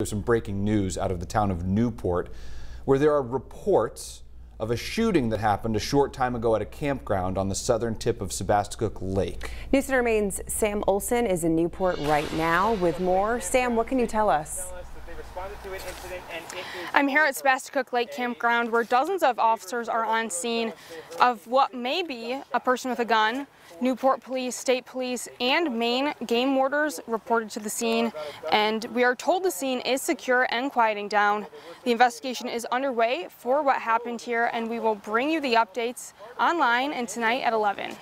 There's some breaking news out of the town of Newport where there are reports of a shooting that happened a short time ago at a campground on the southern tip of Sebasticook Lake. News Center Maine's Sam Olson is in Newport right now with more. Sam, what can you tell us? I'm here at Sebasticook Lake Campground where dozens of officers are on scene of what may be a person with a gun. Newport Police, State Police, and Maine game warders reported to the scene, and we are told the scene is secure and quieting down. The investigation is underway for what happened here, and we will bring you the updates online and tonight at 11.